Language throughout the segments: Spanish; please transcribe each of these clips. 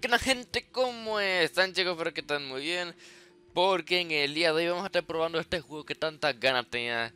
¿Qué tal gente? ¿Cómo están chicos? Espero que están muy bien Porque en el día de hoy vamos a estar probando este juego que tantas ganas tenía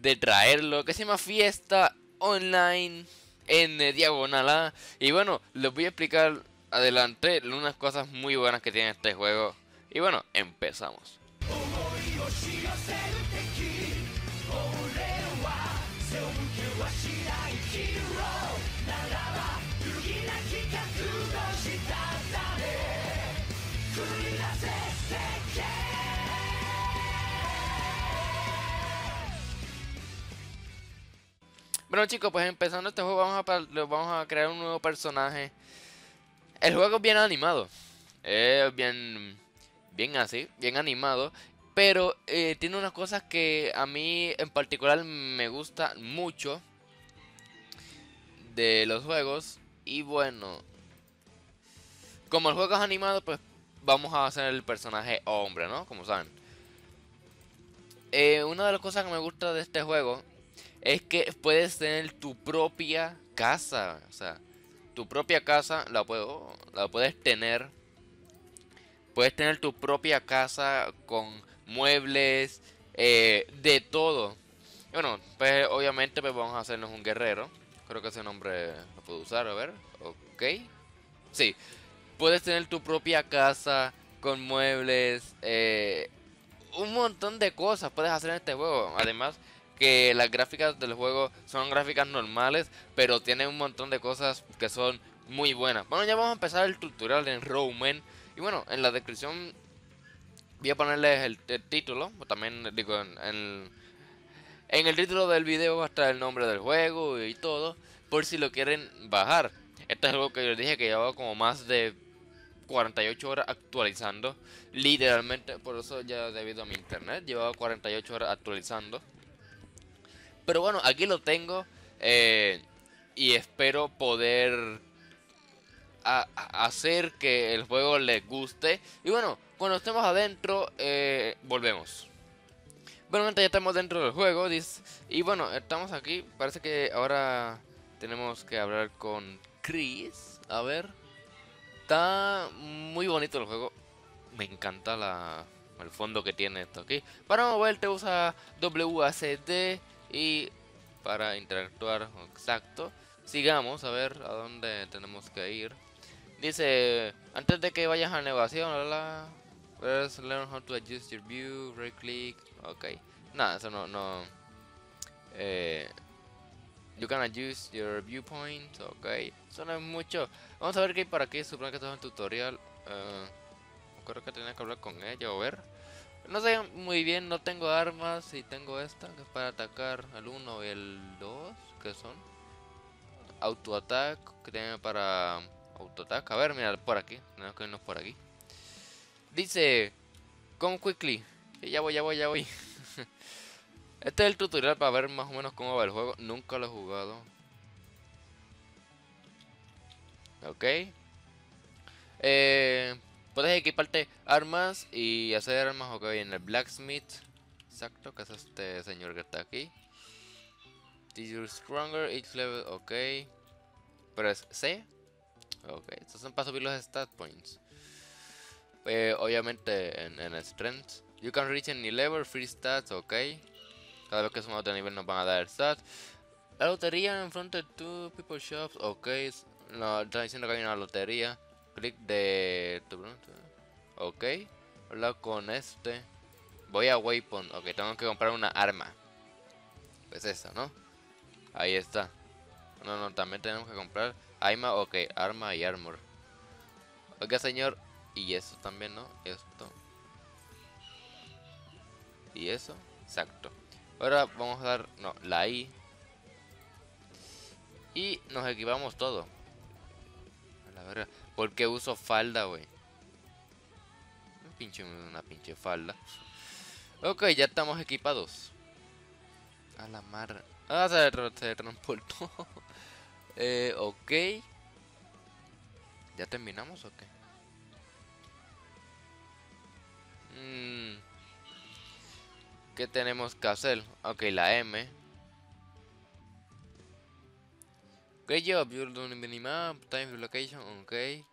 de traerlo Que se llama Fiesta Online en Diagonal A Y bueno, les voy a explicar adelante unas cosas muy buenas que tiene este juego Y bueno, empezamos Bueno chicos, pues empezando este juego vamos a, vamos a crear un nuevo personaje. El juego es bien animado. Es bien, bien así, bien animado. Pero eh, tiene unas cosas que a mí en particular me gusta mucho de los juegos. Y bueno, como el juego es animado, pues vamos a hacer el personaje hombre, ¿no? Como saben. Eh, una de las cosas que me gusta de este juego es que puedes tener tu propia casa. O sea, tu propia casa la, puedo, la puedes tener. Puedes tener tu propia casa con muebles, eh, de todo. Bueno, pues obviamente pues vamos a hacernos un guerrero. Creo que ese nombre lo puedo usar, a ver. Ok. Sí. Puedes tener tu propia casa con muebles. Eh, un montón de cosas puedes hacer en este juego. Además, que las gráficas del juego son gráficas normales, pero tienen un montón de cosas que son muy buenas. Bueno, ya vamos a empezar el tutorial en Roman. Y bueno, en la descripción voy a ponerles el, título, también digo, en, en, el título del video va a estar el nombre del juego y todo, por si lo quieren bajar. Este es algo que yo dije que llevaba como más de 48 horas actualizando. Literalmente, por eso ya debido a mi internet, llevaba 48 horas actualizando. Pero bueno, aquí lo tengo. Eh, y espero poder hacer que el juego les guste. Y bueno, cuando estemos adentro, eh, volvemos. Bueno, ya estamos dentro del juego. Y bueno, estamos aquí. Parece que ahora tenemos que hablar con Chris. A ver. Está muy bonito el juego. Me encanta la, el fondo que tiene esto aquí. Para moverte usa WACD. Y para interactuar, exacto, sigamos a ver a dónde tenemos que ir. Dice, antes de que vayas a navegación, la, Let's learn how to adjust your view, right click, ok. Nada, eso no, no. Eh, you can adjust your viewpoint, ok. Eso no es mucho. Vamos a ver qué hay por aquí, supongo que esto es un tutorial. Uh, creo que tenía que hablar con ella o ver. No sé muy bien, no tengo armas y tengo esta que es para atacar al 1 y el 2, que son auto attack, que tiene para auto attack. A ver, mira, por aquí, tenemos que irnos por aquí. Dice, come quickly. ya voy, ya voy, ya voy. este es el tutorial para ver más o menos cómo va el juego. Nunca lo he jugado. Ok. Eh, Puedes equiparte armas y hacer armas, ok, en el blacksmith. Exacto, que es este señor que está aquí. You're stronger, each level, ok. Pero es C. Ok, estos son para subir los stat points. Eh, obviamente en, en strength. You can reach any level, free stats, ok. Cada vez que sumamos de nivel nos van a dar stats. La lotería en front de two people shops, ok. No, está diciendo que hay una lotería. Clic de... Ok. Habla con este. Voy a Waypoint. Ok, tengo que comprar una arma. Pues esa, ¿no? Ahí está. No, no, también tenemos que comprar arma, ok, arma y armor. Ok, señor. Y eso también, ¿no? Esto. Y eso. Exacto. Ahora vamos a dar, no, la I. Y nos equipamos todo. A la verga. ¿Por qué uso falda, güey? Pinche, una pinche falda. Ok, ya estamos equipados. A la mar. Ah, se, se transportó. eh, ok. ¿Ya terminamos o qué? Mm. ¿Qué tenemos que hacer? Ok, la M. Great job, you're doing minimap, time location, ok. Eh,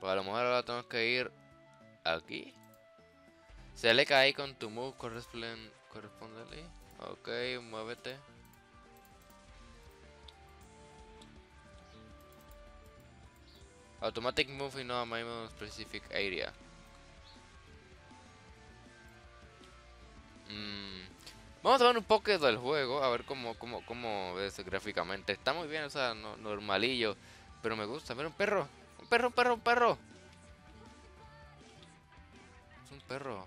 pues a lo mejor ahora tengo que ir aquí. Select ahí con tu move correspondently. Ok, muévete. Automatic move in a minimum specific area. Vamos a ver un poco del juego, a ver cómo, cómo, cómo ves gráficamente. Está muy bien, o sea, normalillo. Pero me gusta. Mira un perro. Un perro, un perro, un perro. Es un perro.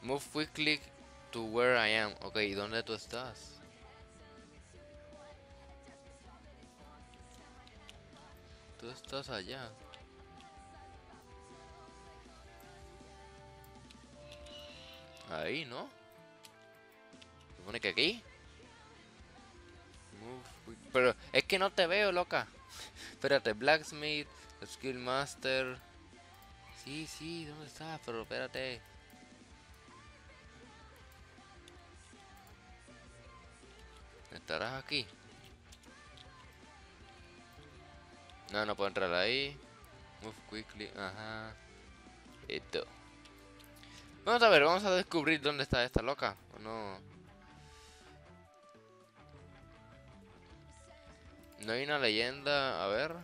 Move quickly to where I am. Ok, ¿y dónde tú estás? Tú estás allá. Ahí, ¿no? Se supone que aquí. Pero es que no te veo, loca. espérate, Blacksmith, Skill Master. Sí, sí, ¿dónde estás? Pero espérate. ¿Estarás aquí? No, no puedo entrar ahí. Move quickly, ajá. Esto. Vamos a ver, vamos a descubrir dónde está esta loca. ¿O no? No hay una leyenda, a ver.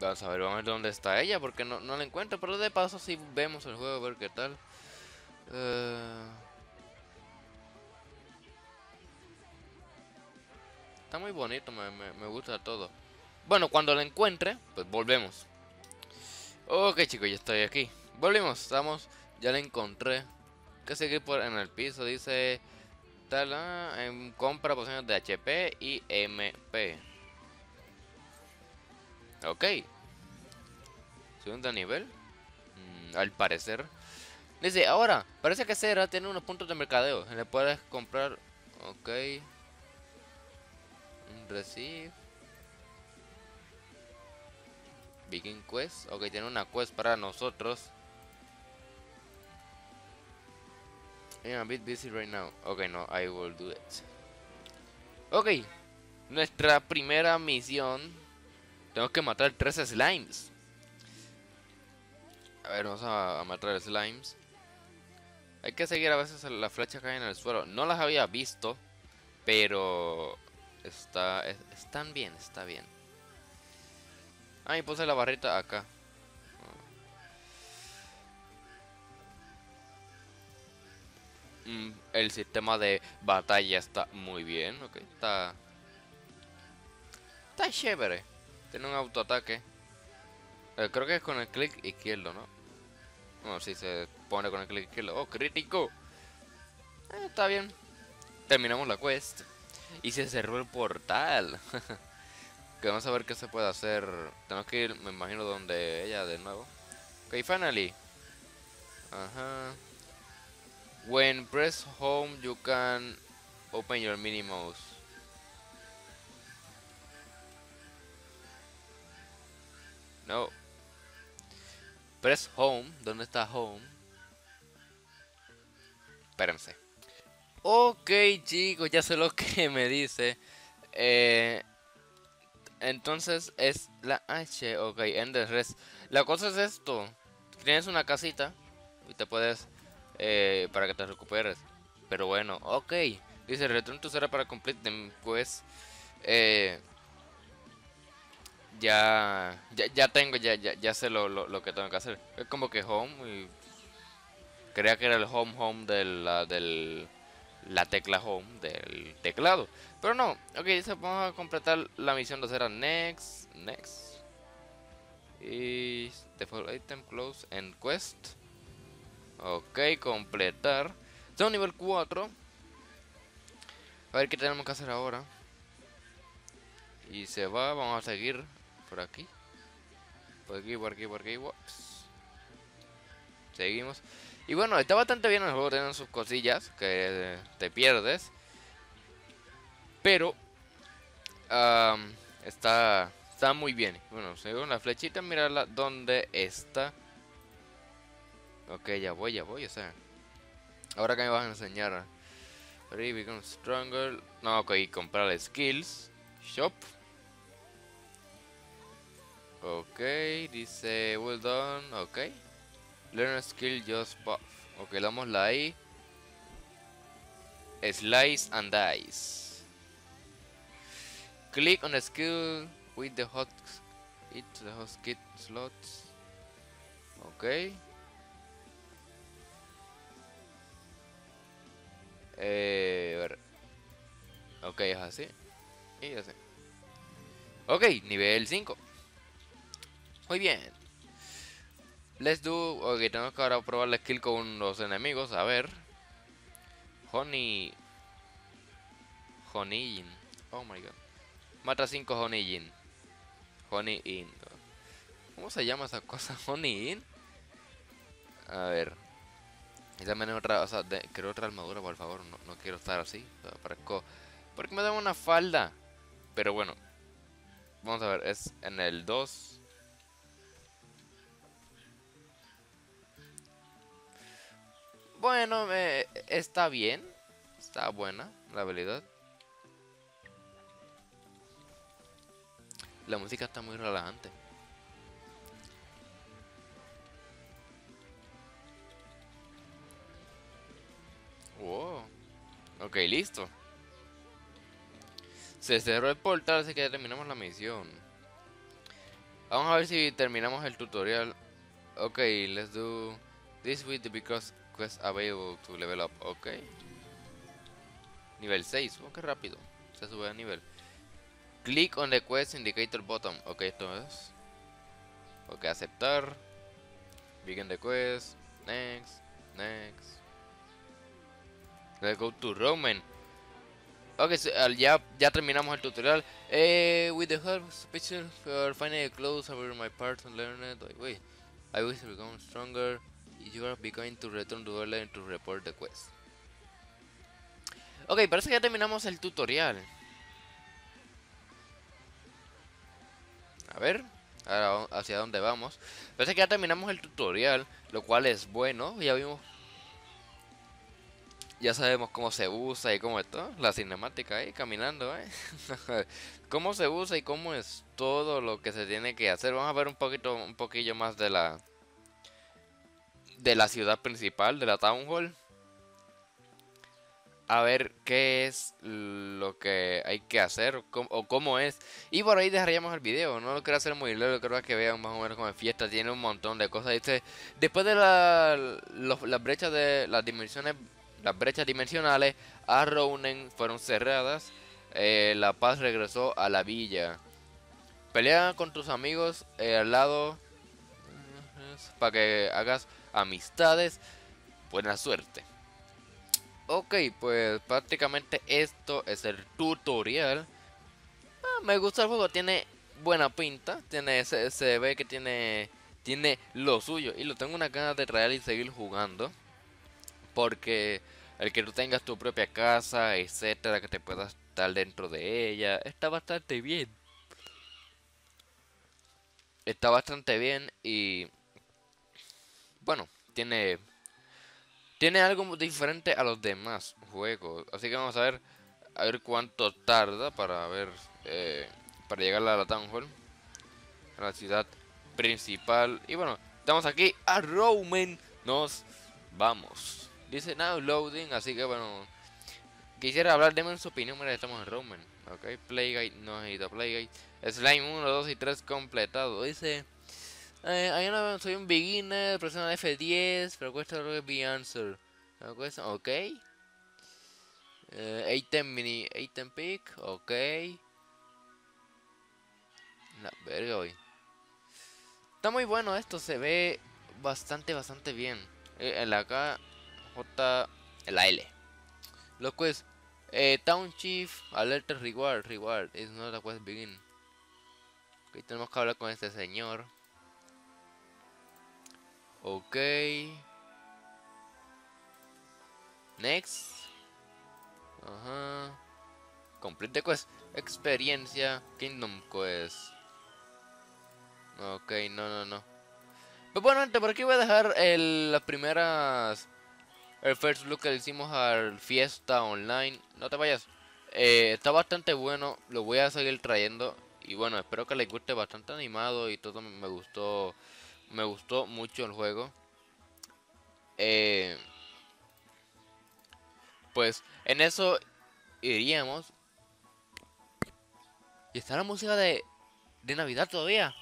Vamos a ver, vamos a ver dónde está ella, porque no, no la encuentro. Pero de paso si vemos el juego, a ver qué tal. Uh... Está muy bonito, me, me, me gusta todo. Bueno, cuando la encuentre, pues volvemos. Ok, chicos, ya estoy aquí. Volvimos, estamos, ya la encontré. Que seguir por en el piso, dice tal, ah, en compra posiciones de HP y MP. Ok. Segundo nivel. Mm, al parecer. Dice, ahora, parece que Cera tiene unos puntos de mercadeo. Le puedes comprar. Ok. Receive. Begin quest. Ok, tiene una quest para nosotros. I'm a bit busy right now. Ok, no, I will do it. Ok. Nuestra primera misión. Tengo que matar tres slimes. A ver, vamos a, matar slimes. Hay que seguir a veces la flecha cae en el suelo. No las había visto. Pero... Está, están bien, está bien. Ah, y puse la barrita acá. Mm, el sistema de batalla está muy bien, ok. Está... Está chévere. Tiene un autoataque. Eh, creo que es con el clic izquierdo, ¿no? Bueno, si se pone con el clic izquierdo. ¡Oh, crítico! Eh, está bien. Terminamos la quest. Y se cerró el portal. Que vamos a ver qué se puede hacer. Tenemos que ir, me imagino, donde ella de nuevo. Ok, finally. Ajá. When press home, you can open your mini mouse. No. Press home. ¿Dónde está home? Espérense. Ok, chicos, ya sé lo que me dice. Eh, entonces es la H, ok, Ender Rest. La cosa es esto. Tienes una casita y te puedes... Eh, para que te recuperes. Pero bueno, ok. Dice, return to Zero para complete them. Pues... Eh, ya, ya, tengo, ya, ya, ya sé lo, lo, que tengo que hacer. Es como que home y... Creía que era el home home de la, del, la tecla home del teclado. Pero no, ok, vamos a completar la misión de hacer next, next. Y default item close en quest. Ok, completar. Estamos nivel 4. A ver qué tenemos que hacer ahora. Y se va, vamos a seguir por aquí. Por aquí, por aquí, por aquí. Seguimos. Y bueno, está bastante bien el juego, tiene sus cosillas que te pierdes. Pero está, está muy bien. Bueno, según la flechita, mirarla dónde está. Ok, ya voy, ya voy, o sea. Ahora que me vas a enseñar. Ready, become stronger. No, ok, comprar skills. Shop. Ok, dice well done, ok. Learn skill just buff. Ok, damos la I. Slice and dice. Click on a skill with the hot it the hot kit slots. Ok. Eh. Ok, es así. Y así. Ok, nivel 5. Muy bien. Let's do... Ok, tenemos que ahora probar la skill con los enemigos. A ver. Honey... Honey Oh my god. Mata 5 Honey Honey In. ¿Cómo se llama esa cosa? Honey In. A ver. Y también otra, o sea, quiero otra armadura, por favor. No, no quiero estar así. O porque me da una falda. Pero bueno. Vamos a ver, es en el 2. Bueno, está bien. Está buena la habilidad. La música está muy relajante. Wow. Ok, listo. Se cerró el portal, así que ya terminamos la misión. Vamos a ver si terminamos el tutorial. Ok, let's do this with the because quest available to level up. Ok. Nivel 6. Oh, rápido. Se sube a nivel. Click on the quest indicator bottom. Ok, esto es. Ok, aceptar. Begin the quest. Next. Next. Let's go to Roman. Ok, ya, ya terminamos el tutorial. Eh, with the help of special for finding clothes over my parts and learn it. Wait, I wish to become stronger. You are becoming to return to Orlean to report the quest. Ok, parece que ya terminamos el tutorial. A ver, ahora hacia dónde vamos. Parece que ya terminamos el tutorial, lo cual es bueno. Ya vimos ya sabemos cómo se usa y cómo es todo. La cinemática ahí caminando, ¿eh? cómo se usa y cómo es todo lo que se tiene que hacer. Vamos a ver un poquito, un poquillo más de la de la ciudad principal, de la Town Hall. A ver qué es lo que hay que hacer o cómo es. Y por ahí dejaríamos el video. No lo quiero hacer muy largo, creo que vean más o menos como fiesta. Tiene un montón de cosas. Dice, después de la, las brechas de las dimensiones las brechas dimensionales a Rounen fueron cerradas. Eh, la paz regresó a la villa. Pelea con tus amigos eh, al lado para que hagas amistades. Buena suerte. Ok, pues prácticamente esto es el tutorial. Ah, me gusta el juego, tiene buena pinta. Tiene se, se ve que tiene tiene lo suyo y lo tengo una ganas de traer y seguir jugando. Porque el que tú tengas tu propia casa, etcétera, que te puedas estar dentro de ella, está bastante bien. Está bastante bien y bueno, tiene tiene algo diferente a los demás juegos, así que vamos a ver a ver cuánto tarda para ver eh, para llegar a la Town Hall, a la ciudad principal y bueno, estamos aquí a Roman, nos vamos. Dice now loading, así que bueno. Quisiera hablar, denme su opinión, mira, estamos en Roman. Ok, Playgate, no necesito Playgate. Slime 1, 2 y 3 completado. Dice. Eh, una, soy un beginner, presiona F10, pero cuesta lo que be answer. Cuesta, ok. Eh, item mini, item pick, ok. La verga hoy. Está muy bueno esto, se ve bastante, bastante bien. Eh, en la acá J, la L. Lo que es eh, Town Chief, Alert Reward, Reward, is not a quest begin. Ok, tenemos que hablar con este señor. Ok. Next. Ajá. Complete quest. Experiencia. Kingdom quest. Ok, no, no, no. Pues bueno, gente, por aquí voy a dejar el, las primeras... El first look que le hicimos al fiesta online. No te vayas. Eh, está bastante bueno, lo voy a seguir trayendo. Y bueno, espero que les guste bastante animado y todo me gustó. Me gustó mucho el juego. Eh, pues en eso iríamos. Y está la música de, de Navidad todavía.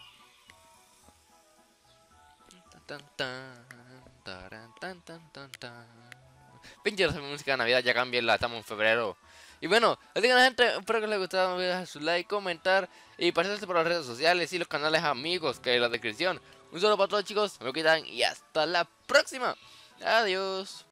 Pinche la música de Navidad, ya la estamos en febrero. Y bueno, así que la gente, espero que les haya gustado, dejar su like, comentar y pasarse por las redes sociales y los canales amigos que hay en la descripción. Un saludo para todos chicos, me quitan y hasta la próxima. Adiós.